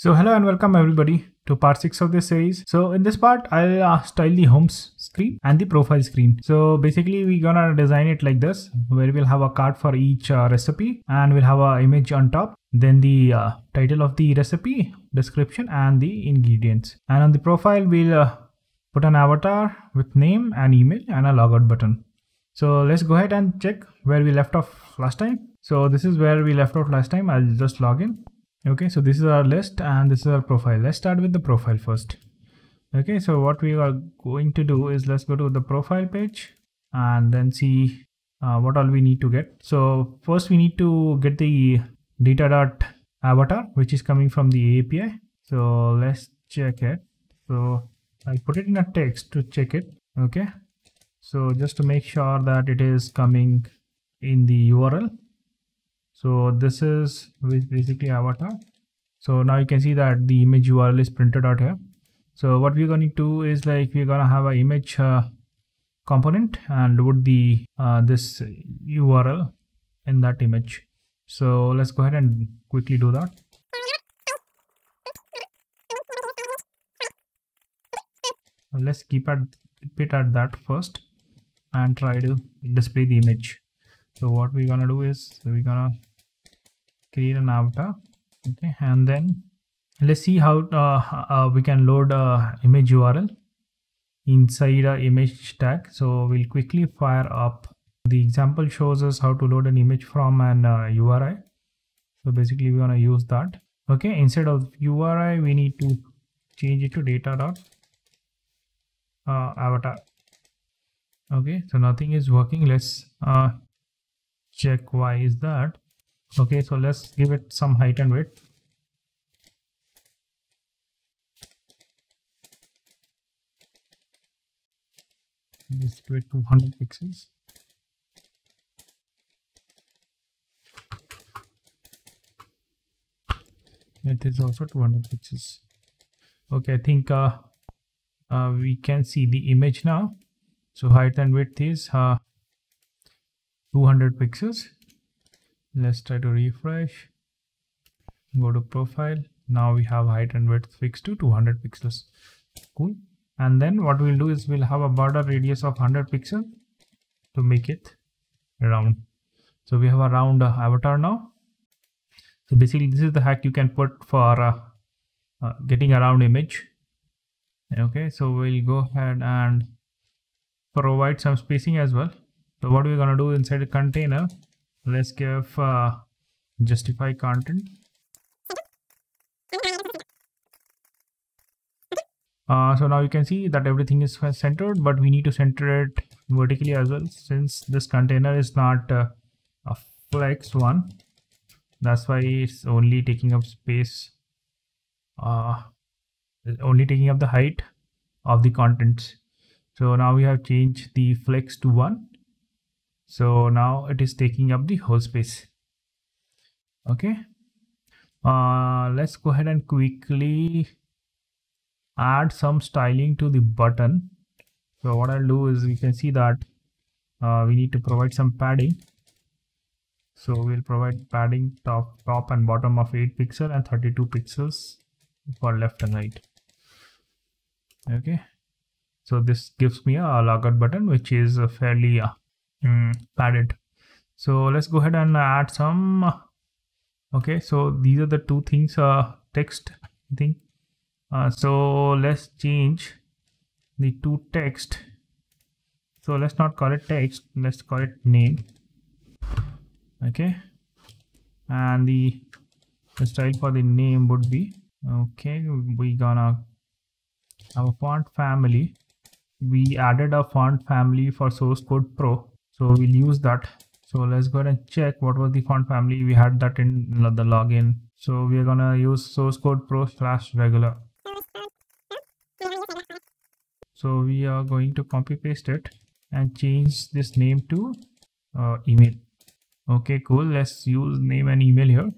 So hello and welcome everybody to part 6 of this series. So in this part, I'll uh, style the home screen and the profile screen. So basically we're gonna design it like this, where we'll have a card for each uh, recipe and we'll have an image on top, then the uh, title of the recipe, description and the ingredients. And on the profile, we'll uh, put an avatar with name and email and a logout button. So let's go ahead and check where we left off last time. So this is where we left off last time. I'll just log in okay so this is our list and this is our profile. Let's start with the profile first. Okay so what we are going to do is let's go to the profile page and then see uh, what all we need to get. So first we need to get the data dot avatar which is coming from the api so let's check it. So i'll put it in a text to check it. Okay so just to make sure that it is coming in the url so this is basically avatar. So now you can see that the image url is printed out here. So what we're going to do is like we're going to have an image uh, component and load the uh, this url in that image. So let's go ahead and quickly do that. Let's keep at it at that first and try to display the image. So what we're gonna do is we're gonna create an avatar okay and then let's see how uh, uh, we can load uh, image url inside a image tag so we'll quickly fire up. The example shows us how to load an image from an uri uh, so basically we're going to use that. Okay instead of uri we need to change it to data dot uh, avatar. Okay so nothing is working. Let's uh, check why is that okay so let's give it some height and width. Let's give it 200 pixels. It is also 200 pixels. Okay i think uh, uh, we can see the image now. So height and width is uh, 200 pixels let's try to refresh. Go to profile. Now we have height and width fixed to 200 pixels. Cool. And then what we'll do is we'll have a border radius of 100 pixels to make it round. So we have a round uh, avatar now. So basically this is the hack you can put for uh, uh, getting a round image. Okay so we'll go ahead and provide some spacing as well. So what we're going to do inside the container let's give uh, justify content. Uh, so now you can see that everything is centered but we need to center it vertically as well since this container is not uh, a flex one. That's why it's only taking up space uh, only taking up the height of the contents. So now we have changed the flex to one so now it is taking up the whole space. Okay. Uh, let's go ahead and quickly add some styling to the button. So what I'll do is you can see that uh, we need to provide some padding. So we'll provide padding top top and bottom of 8 pixel and 32 pixels for left and right. Okay. So this gives me a logout button which is fairly uh, mm, padded so let's go ahead and add some okay so these are the two things uh text thing uh, so let's change the two text. So let's not call it text let's call it name okay. And the, the style for the name would be okay we gonna have a font family we added a font family for source code pro so we'll use that. So let's go ahead and check what was the font family. We had that in the login. So we are gonna use source code pro slash regular. So we are going to copy paste it and change this name to uh, email. Okay cool. Let's use name and email here.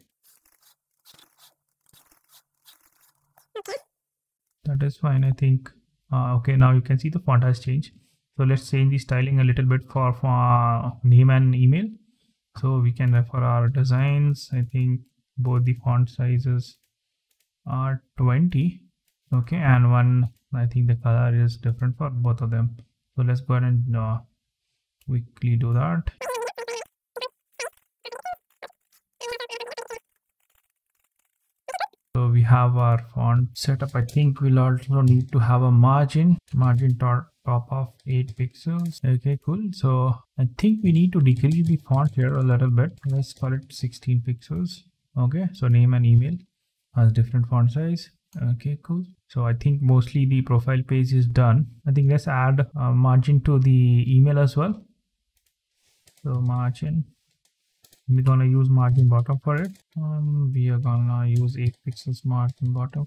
That is fine i think. Uh, okay now you can see the font has changed so let's change the styling a little bit for, for name and email. So we can refer our designs. I think both the font sizes are 20 okay? And one i think the color is different for both of them. So let's go ahead and uh, quickly do that. So we have our font setup. I think we'll also need to have a margin margin top top of 8 pixels. Okay cool. So i think we need to decrease the font here a little bit. Let's call it 16 pixels. Okay so name and email has different font size. Okay cool. So i think mostly the profile page is done. I think let's add a margin to the email as well. So margin we're gonna use margin bottom for it. Um, we are gonna use 8 pixels margin bottom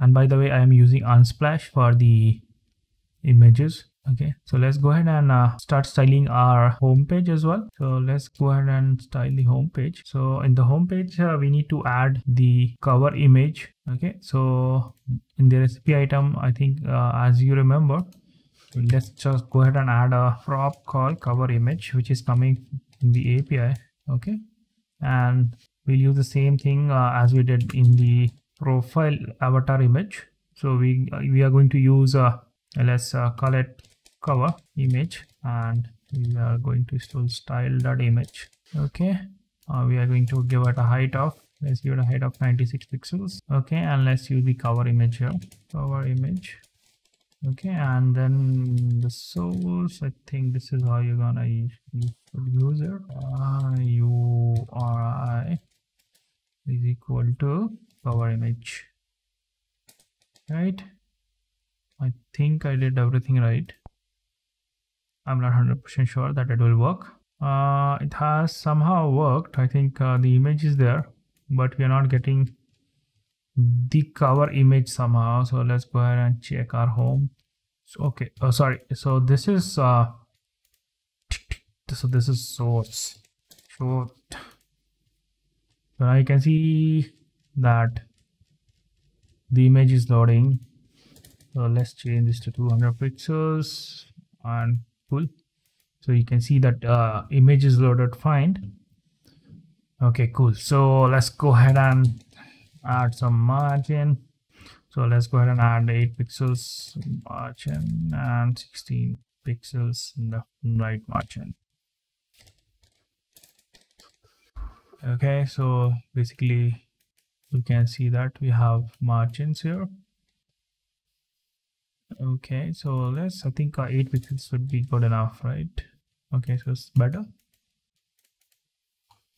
and by the way i am using unsplash for the images. Okay so let's go ahead and uh, start styling our home page as well. So let's go ahead and style the home page so in the home page uh, we need to add the cover image. Okay so in the recipe item i think uh, as you remember let's just go ahead and add a prop called cover image which is coming in the api okay and we'll use the same thing uh, as we did in the profile avatar image. So we we are going to use uh, let's uh, call it cover image and we are going to still style that image. Okay. Uh, we are going to give it a height of let's give it a height of 96 pixels. Okay. And let's use the cover image here. Cover image. Okay. And then the source i think this is how you're gonna use, it. Uh, uri is equal to cover image. Right? I think i did everything right. I'm not 100 percent sure that it will work. Uh, it has somehow worked. I think uh, the image is there but we are not getting the cover image somehow. So let's go ahead and check our home. So okay. Oh sorry. So this is uh so this is source so you can see that the image is loading. So let's change this to 200 pixels and cool so you can see that uh, image is loaded fine okay cool. So let's go ahead and add some margin. So let's go ahead and add 8 pixels margin and 16 pixels in the right margin okay so basically you can see that we have margins here. Okay so let's i think uh, 8 pixels would be good enough right? Okay so it's better.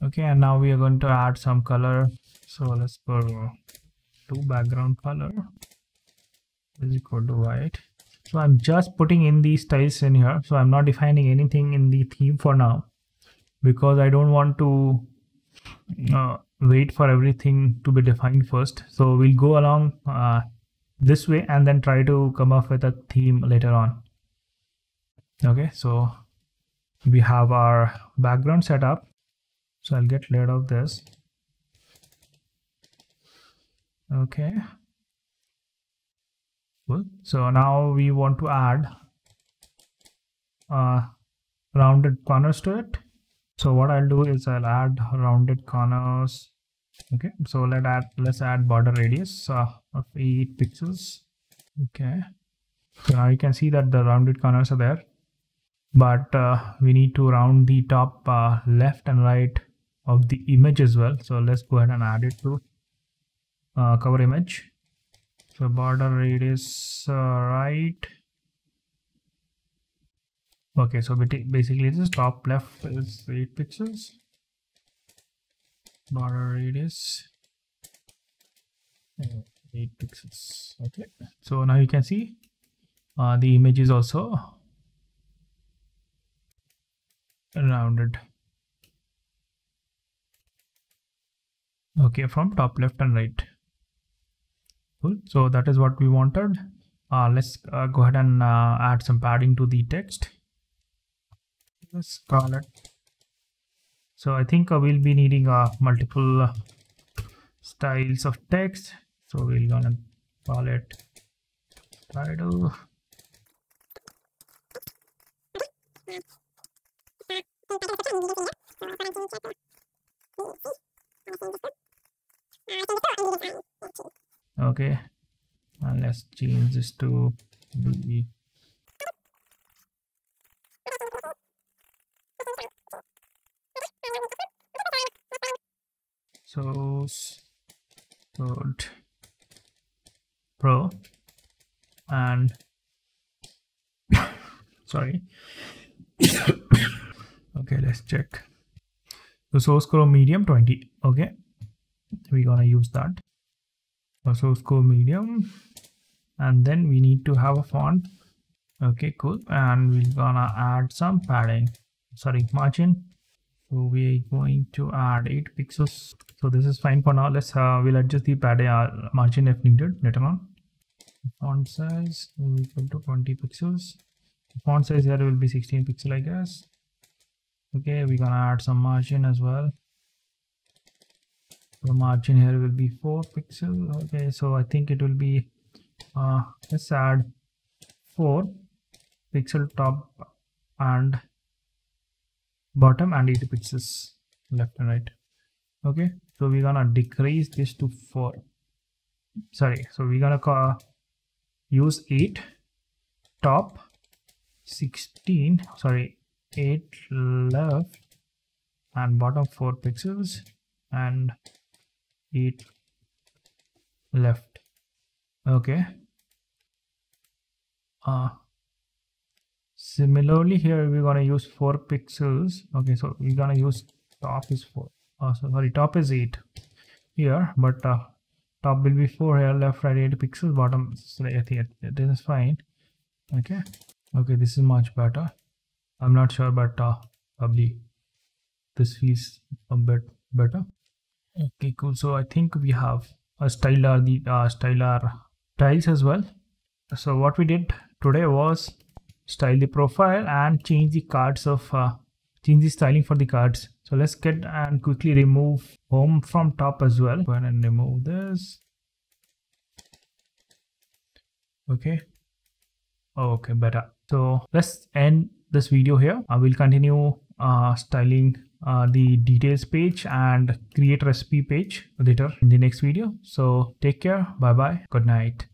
Okay and now we are going to add some color. So let's go to background color. Is equal to white. So i'm just putting in these styles in here. So i'm not defining anything in the theme for now because i don't want to uh, wait for everything to be defined first. So we'll go along uh, this way and then try to come up with a theme later on. Okay so we have our background set up. So i'll get rid of this. Okay. Cool. So now we want to add uh, rounded corners to it so what i'll do is i'll add rounded corners. Okay so let add let's add border radius uh, of 8 pixels. Okay. So now you can see that the rounded corners are there but uh, we need to round the top uh, left and right of the image as well. So let's go ahead and add it to uh, cover image. So border radius uh, right okay so basically this top left is 8 pixels. Border radius. 8 pixels. Okay. So now you can see uh, the image is also rounded. Okay from top left and right. Cool. So that is what we wanted. Uh, let's uh, go ahead and uh, add some padding to the text let's call it so i think uh, we'll be needing uh, multiple uh, styles of text. So we're gonna call it title okay. And let's change this to be so code pro and sorry. Okay let's check. The source code medium 20 okay we're gonna use that. The source code medium and then we need to have a font. Okay cool. And we're gonna add some padding. Sorry margin. So we're going to add 8 pixels so this is fine for now. Let's uh, we'll adjust the padding uh, margin if needed later on. Font size equal to 20 pixels. Font size here will be 16 pixel i guess. Okay we're gonna add some margin as well. The margin here will be 4 pixel. Okay so i think it will be uh let's add 4 pixel top and bottom and 8 pixels left and right. Okay so we're gonna decrease this to 4 sorry so we're gonna call, use 8 top 16 sorry 8 left and bottom 4 pixels and 8 left. Okay. Uh similarly here we're gonna use 4 pixels. Okay so we're gonna use top is 4 oh so sorry top is 8 here but uh, top will be 4 here left right 8 pixels bottom so I think this is fine. Okay. Okay this is much better. I'm not sure but uh, probably this feels a bit better. Okay cool. So i think we have a styler the uh, styler tiles as well. So what we did today was style the profile and change the cards of uh, change the styling for the cards so let's get and quickly remove home from top as well. Go ahead and remove this. Okay. Okay better. So let's end this video here. I will continue uh, styling uh, the details page and create recipe page later in the next video. So take care. Bye bye good night